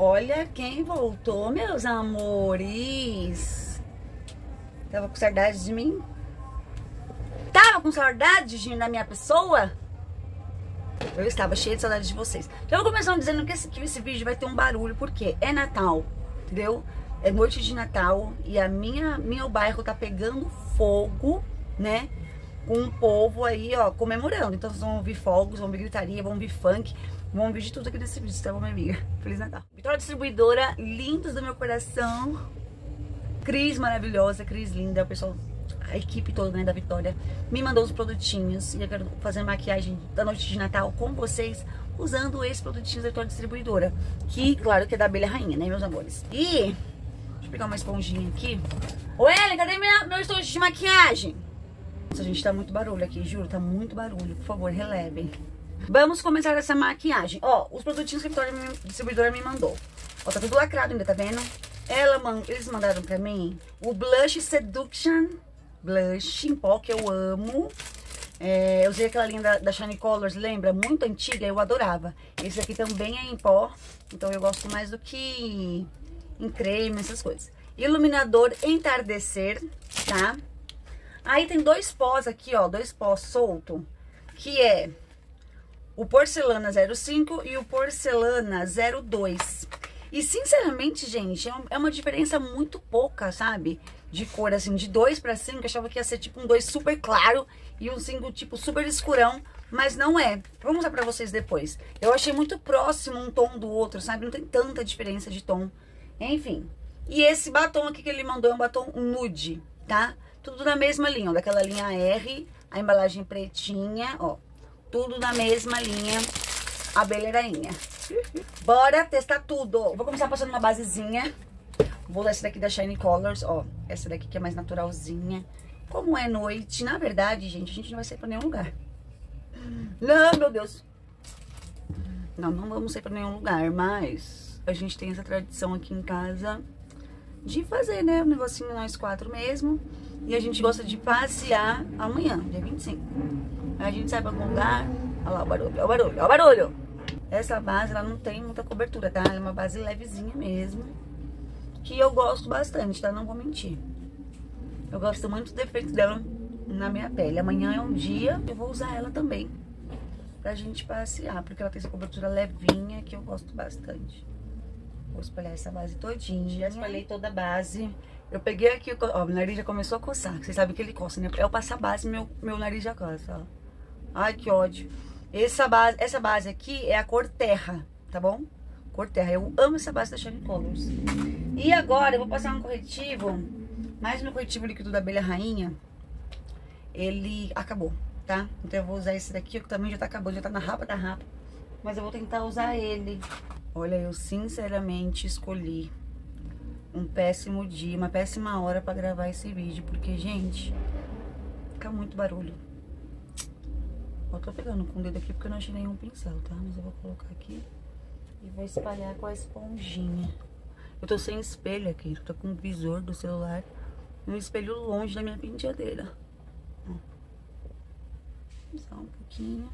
Olha quem voltou, meus amores. Tava com saudade de mim? Tava com saudade de da minha pessoa? Eu estava cheia de saudade de vocês. Vou começando dizendo que esse, que esse vídeo vai ter um barulho, porque é Natal, entendeu? É noite de Natal e a minha, meu bairro tá pegando fogo, né? Com um povo aí, ó, comemorando. Então vocês vão ouvir fogos, vão ouvir gritaria, vão ouvir funk, vão ouvir de tudo aqui nesse vídeo, tá bom, minha amiga? Feliz Natal. Vitória Distribuidora, lindos do meu coração. Cris maravilhosa, Cris linda, o pessoal a equipe toda né, da Vitória me mandou os produtinhos e eu quero fazer maquiagem da noite de Natal com vocês usando esse produtinho da Vitória Distribuidora, que claro que é da abelha rainha, né, meus amores. E deixa eu pegar uma esponjinha aqui. Ô Ellen, cadê minha, meu estojo de maquiagem? Nossa, gente, tá muito barulho aqui, juro, tá muito barulho. Por favor, relevem. Vamos começar essa maquiagem. Ó, os produtinhos que a Distribuidora me mandou. Ó, tá tudo lacrado ainda, tá vendo? Ela, eles mandaram pra mim o Blush Seduction blush em pó que eu amo. É, eu usei aquela linha da, da Shine Colors, lembra? Muito antiga, eu adorava. Esse aqui também é em pó, então eu gosto mais do que em creme, essas coisas. Iluminador Entardecer, tá? Aí tem dois pós aqui, ó, dois pós solto, que é o Porcelana 05 e o Porcelana 02. E sinceramente, gente, é uma diferença muito pouca, sabe? de cor, assim, de 2 para 5, achava que ia ser tipo um 2 super claro e um 5 tipo super escurão, mas não é. Vou mostrar pra vocês depois. Eu achei muito próximo um tom do outro, sabe? Não tem tanta diferença de tom. Enfim. E esse batom aqui que ele mandou é um batom nude, tá? Tudo na mesma linha, ó, daquela linha R, a embalagem pretinha, ó. Tudo na mesma linha, abelha rainha. Bora testar tudo. Vou começar passando uma basezinha Vou usar essa daqui da Shine Colors, ó. Essa daqui que é mais naturalzinha. Como é noite, na verdade, gente, a gente não vai sair pra nenhum lugar. Não, meu Deus. Não, não vamos sair pra nenhum lugar, mas a gente tem essa tradição aqui em casa de fazer, né, um negocinho nós quatro mesmo. E a gente gosta de passear amanhã, dia 25. Aí a gente sai pra algum lugar. Olha lá o barulho, olha o barulho, olha o barulho. Essa base, ela não tem muita cobertura, tá? Ela é uma base levezinha mesmo que eu gosto bastante, tá? Não vou mentir. Eu gosto muito do defeito dela na minha pele. Amanhã é um dia, eu vou usar ela também. Pra gente passear, porque ela tem essa cobertura levinha que eu gosto bastante. Vou espalhar essa base todinha. Já espalhei toda a base. Eu peguei aqui, ó, meu nariz já começou a coçar. Vocês sabem que ele coça, né? Eu passo a base, meu, meu nariz já coça, ó. Ai, que ódio. Essa base, essa base aqui é a cor terra, tá bom? Cor terra. Eu amo essa base da Shine Colors. E agora eu vou passar um corretivo, mais no corretivo líquido da abelha rainha. Ele acabou, tá? Então eu vou usar esse daqui, que também já tá acabando, já tá na rapa da rapa. Mas eu vou tentar usar ele. Olha, eu sinceramente escolhi um péssimo dia, uma péssima hora pra gravar esse vídeo. Porque, gente, fica muito barulho. Eu tô pegando com o dedo aqui porque eu não achei nenhum pincel, tá? Mas eu vou colocar aqui e vou espalhar com a esponjinha. Eu tô sem espelho aqui, tô com o visor do celular um espelho longe da minha penteadeira. Só um pouquinho.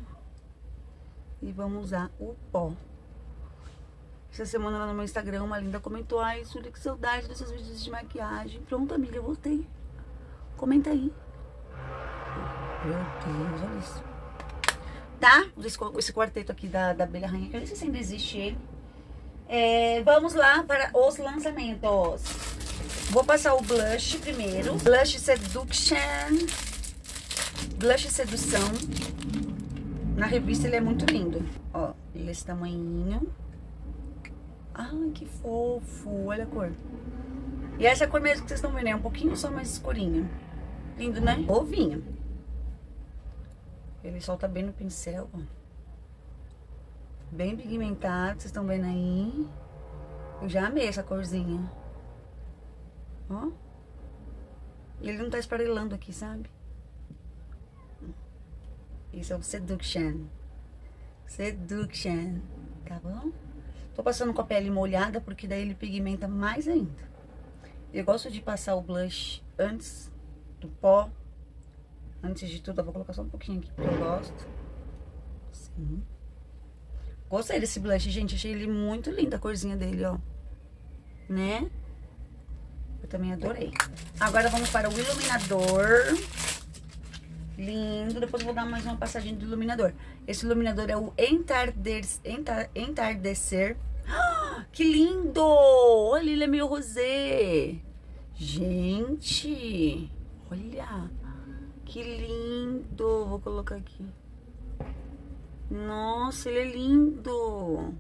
E vamos usar o pó. Essa semana lá no meu Instagram uma linda comentou Ai, Súlia, que saudade desses vídeos de maquiagem Pronto, amiga, eu voltei Comenta aí Meu Deus, olha isso Tá? Esse, esse quarteto aqui da, da Abelha Rainha Que eu não sei se ainda existe ele é, vamos lá para os lançamentos. Vou passar o blush primeiro. Blush Seduction. Blush Sedução. Na revista ele é muito lindo. Ó, ele é esse tamanhinho. Ai, que fofo. Olha a cor. E essa cor mesmo que vocês estão vendo é um pouquinho só mais escurinha. Lindo, né? Ovinho. Ele solta bem no pincel, ó bem pigmentado, vocês estão vendo aí. Eu já amei essa corzinha. Ó. E ele não tá esfarelando aqui, sabe? Esse é o Seduction. Seduction. Tá bom? Tô passando com a pele molhada, porque daí ele pigmenta mais ainda. Eu gosto de passar o blush antes do pó. Antes de tudo, eu vou colocar só um pouquinho aqui, porque eu gosto. Sim. Gostei desse blush, gente. Achei ele muito lindo, a corzinha dele, ó. Né? Eu também adorei. Agora vamos para o iluminador. Lindo. Depois eu vou dar mais uma passadinha do iluminador. Esse iluminador é o Entardecer. Entardecer. Ah, que lindo! Olha, ele é meio rosé. Gente, olha. Que lindo. Vou colocar aqui. Nossa, ele é lindo.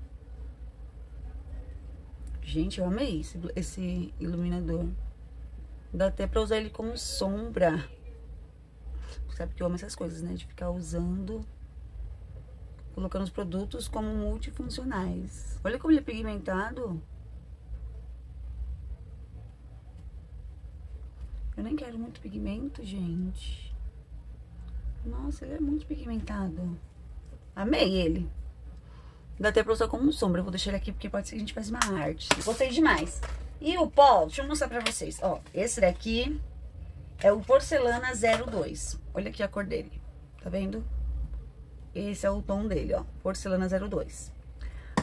Gente, eu amei esse, esse iluminador. Dá até pra usar ele como sombra. Sabe que eu amo essas coisas, né? De ficar usando, colocando os produtos como multifuncionais. Olha como ele é pigmentado. Eu nem quero muito pigmento, gente. Nossa, ele é muito pigmentado. Amei ele. Dá até pra usar como sombra. Eu vou deixar ele aqui porque pode ser que a gente faça uma arte. Gostei demais. E o pó, deixa eu mostrar pra vocês. Ó, esse daqui é o Porcelana 02. Olha aqui a cor dele. Tá vendo? Esse é o tom dele, ó. Porcelana 02.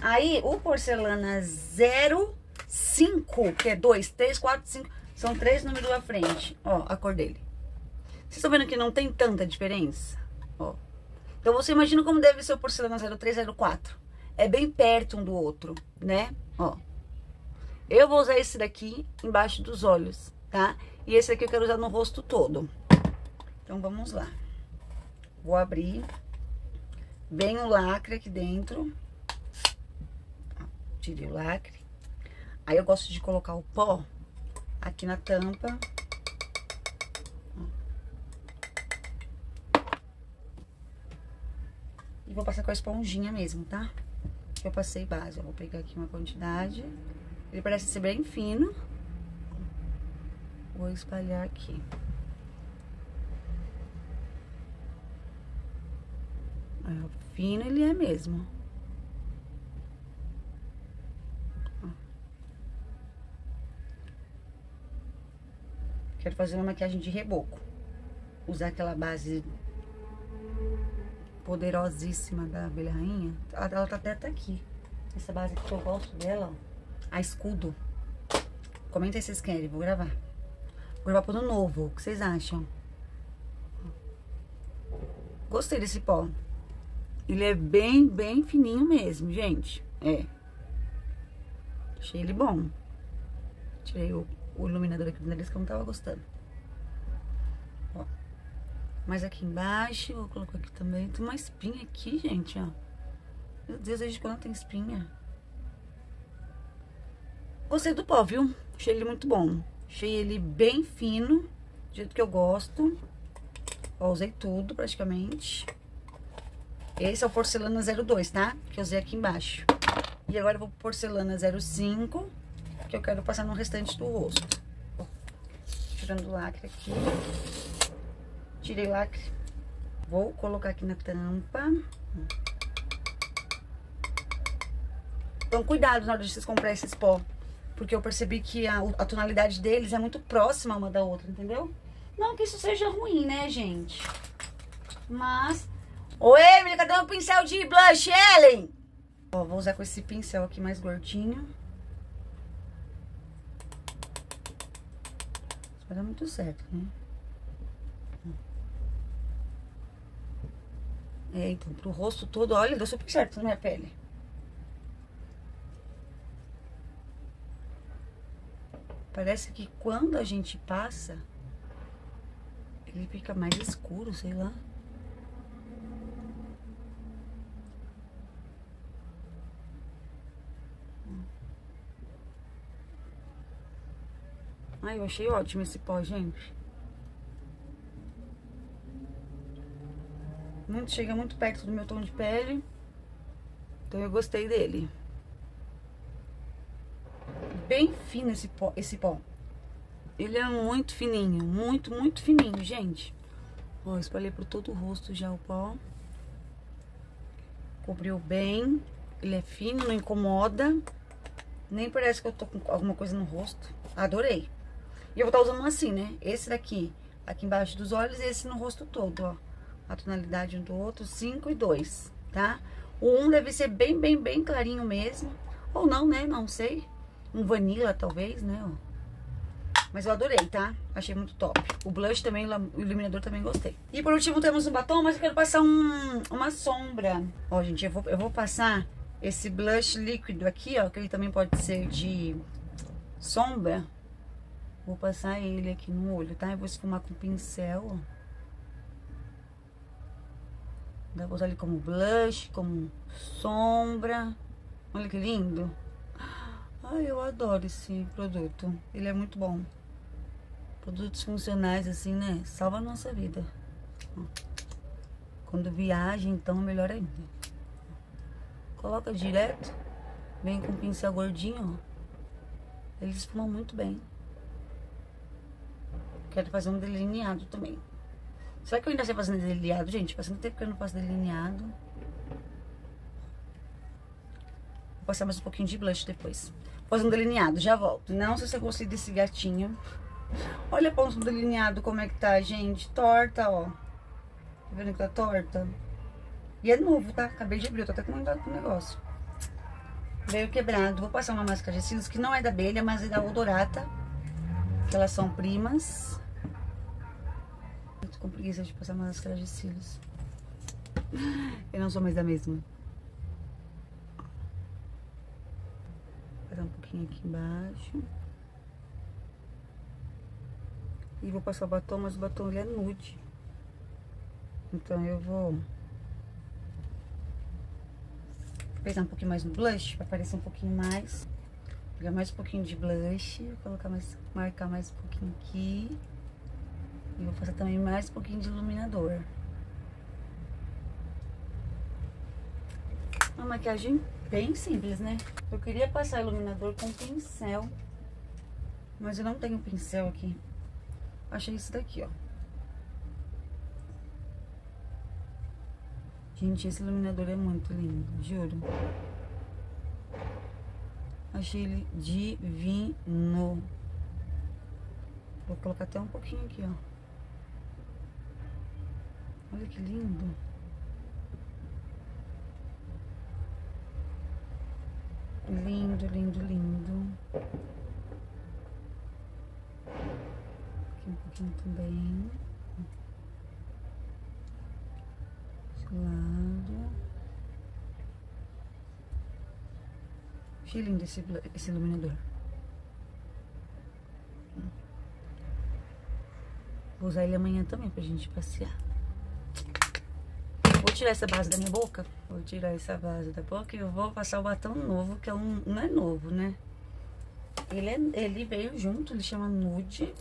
Aí, o Porcelana 05, que é 2, 3, 4, 5... São três números à frente. Ó, a cor dele. Vocês estão vendo que não tem tanta diferença? Ó. Então, você imagina como deve ser o Porcelana 03, 04 é bem perto um do outro, né? Ó. Eu vou usar esse daqui embaixo dos olhos, tá? E esse aqui eu quero usar no rosto todo. Então, vamos lá. Vou abrir. Vem o lacre aqui dentro. Tirei o lacre. Aí, eu gosto de colocar o pó aqui na tampa. E vou passar com a esponjinha mesmo, tá? eu passei base. Eu vou pegar aqui uma quantidade. Ele parece ser bem fino. Vou espalhar aqui. É, fino ele é mesmo. Quero fazer uma maquiagem de reboco. Usar aquela base poderosíssima da abelha rainha. Ela tá até aqui. Essa base que eu gosto dela, ó. A escudo. Comenta se vocês querem, vou gravar. Gravar pro ano novo, o que vocês acham? Gostei desse pó. Ele é bem, bem fininho mesmo, gente. É. Achei ele bom. Tirei o, o iluminador aqui do nariz que eu não tava gostando. Mais aqui embaixo, vou colocar aqui também. Tem uma espinha aqui, gente, ó. Meu Deus, desde quando tem espinha? Gostei do pó, viu? Achei ele muito bom. Achei ele bem fino, do jeito que eu gosto. Ó, usei tudo, praticamente. Esse é o porcelana 02, tá? Que eu usei aqui embaixo. E agora eu vou pro porcelana 05, que eu quero passar no restante do rosto. Tirando o lacre aqui. Tirei o lacre. Vou colocar aqui na tampa. Então, cuidado na hora de vocês comprarem esses pó. Porque eu percebi que a, a tonalidade deles é muito próxima uma da outra, entendeu? Não que isso seja ruim, né, gente? Mas... Ô, Emily, cadê o pincel de blush, Ellen? Ó, vou usar com esse pincel aqui mais gordinho. Isso vai dar muito certo, né? É, então, pro rosto todo, olha, deu super certo na minha pele. Parece que quando a gente passa, ele fica mais escuro, sei lá. Ai, eu achei ótimo esse pó, gente. Muito, chega muito perto do meu tom de pele. Então eu gostei dele. Bem fino esse pó, esse pó. Ele é muito fininho, muito, muito fininho, gente. Ó, espalhei por todo o rosto já o pó. Cobriu bem. Ele é fino, não incomoda. Nem parece que eu tô com alguma coisa no rosto. Adorei. E eu vou estar tá usando assim, né? Esse daqui, aqui embaixo dos olhos e esse no rosto todo, ó a tonalidade um do outro, 5 e 2, tá? O um deve ser bem, bem, bem clarinho mesmo. Ou não, né? Não sei. Um vanilla, talvez, né? Mas eu adorei, tá? Achei muito top. O blush também, o iluminador também gostei. E por último temos um batom, mas eu quero passar um, uma sombra. Ó, gente, eu vou, eu vou passar esse blush líquido aqui, ó, que ele também pode ser de sombra. Vou passar ele aqui no olho, tá? Eu vou esfumar com pincel, ó. Dá pra usar ele como blush, como sombra. Olha que lindo. Ai, eu adoro esse produto. Ele é muito bom. Produtos funcionais, assim, né? Salva a nossa vida. Quando viaja, então, melhor ainda. Coloca direto. Vem com pincel gordinho, ó. Eles fumam muito bem. Quero fazer um delineado também. Será que eu ainda sei fazer delineado, gente? Faz muito tempo que eu não faço delineado. Vou passar mais um pouquinho de blush depois. Fazer um delineado, já volto. Não sei se eu gostei desse gatinho. Olha a ponta do delineado como é que tá, gente. Torta, ó. Tá vendo que tá torta? E é novo, tá? Acabei de abrir, eu tô até com o negócio. Veio quebrado. Vou passar uma máscara de cílios que não é da abelha, mas é da Odorata. Que elas são primas. Eu tô com preguiça de passar máscara de cílios. Eu não sou mais da mesma. Vou dar um pouquinho aqui embaixo. E vou passar o batom, mas o batom ele é nude. Então eu vou pegar um pouquinho mais no blush, pra aparecer um pouquinho mais. Pegar mais um pouquinho de blush, colocar mais, marcar mais um pouquinho aqui. E vou passar também mais um pouquinho de iluminador. Uma maquiagem bem simples, né? Eu queria passar iluminador com pincel, mas eu não tenho pincel aqui. Achei isso daqui, ó. Gente, esse iluminador é muito lindo, juro. Achei ele divino. Vou colocar até um pouquinho aqui, ó. Olha que lindo. Lindo, lindo, lindo. Aqui um pouquinho também. lado. Achei lindo esse, esse iluminador. Vou usar ele amanhã também pra gente passear. Tirar essa base da minha boca. Vou tirar essa base da boca e eu vou passar o batom novo, que é um, não é novo, né? Ele, é, ele veio junto, ele chama Nude.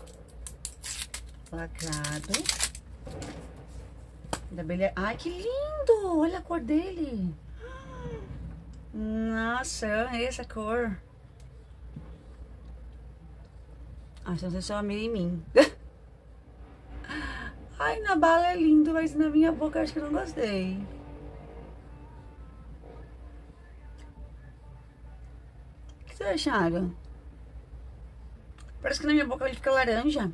Lacrado. Da abelha. Ai, que lindo! Olha a cor dele. Nossa, é essa cor. Não sei se eu amei em mim. Ai, na bala é lindo, mas na minha boca acho que não gostei. O que vocês acharam? Parece que na minha boca ele fica laranja.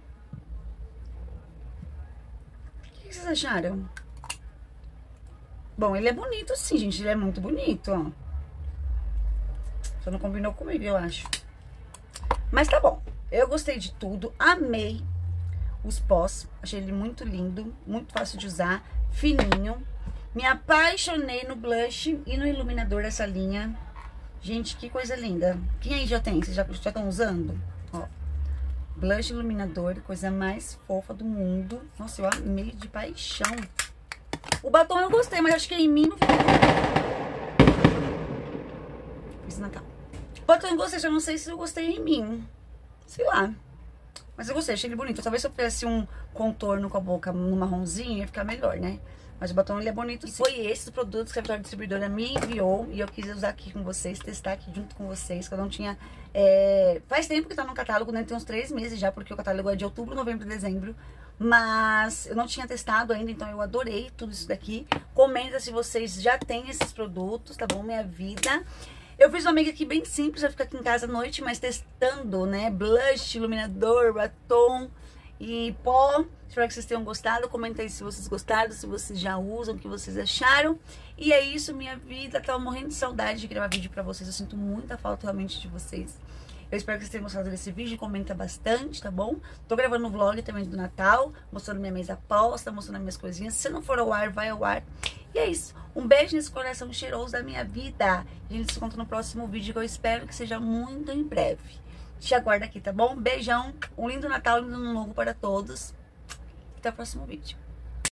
O que vocês acharam? Bom, ele é bonito sim, gente. Ele é muito bonito, ó. Só não combinou comigo, eu acho. Mas tá bom. Eu gostei de tudo. Amei os pós. Achei ele muito lindo. Muito fácil de usar. Fininho. Me apaixonei no blush e no iluminador dessa linha. Gente, que coisa linda. Quem aí já tem? Vocês já estão usando? Ó. Blush iluminador, coisa mais fofa do mundo. Nossa, eu amei de paixão. O batom eu gostei, mas acho que em mim não ficou. Fiz Natal. O batom eu gostei, eu não sei se eu gostei em mim. Sei lá. Mas eu gostei, achei ele bonito. Talvez se eu fizesse um contorno com a boca no marronzinho, ia ficar melhor, né? Mas o batom ele é bonito. Sim. Foi esse produto que a Vitória Distribuidora me enviou e eu quis usar aqui com vocês, testar aqui junto com vocês, que eu não tinha. É... Faz tempo que tá no catálogo, né? Tem uns três meses já, porque o catálogo é de outubro, novembro e dezembro. Mas eu não tinha testado ainda, então eu adorei tudo isso daqui. Comenta se vocês já têm esses produtos, tá bom? Minha vida. Eu fiz uma amiga aqui bem simples, vai ficar aqui em casa à noite, mas testando, né? Blush, iluminador, batom. e pó. Espero que vocês tenham gostado. Comenta aí se vocês gostaram, se vocês já usam, o que vocês acharam. E é isso, minha vida. Tava morrendo de saudade de gravar vídeo pra vocês. Eu sinto muita falta realmente de vocês. Eu espero que vocês tenham gostado desse vídeo. Comenta bastante, tá bom? Tô gravando um vlog também do Natal, mostrando minha mesa posta, mostrando minhas coisinhas. Se não for ao ar, vai ao ar. E é isso. Um beijo nesse coração cheiroso da minha vida. A gente se encontra no próximo vídeo que eu espero que seja muito em breve. Te aguardo aqui, tá bom? Beijão. Um lindo Natal, um lindo Ano Novo para todos. Até o próximo vídeo.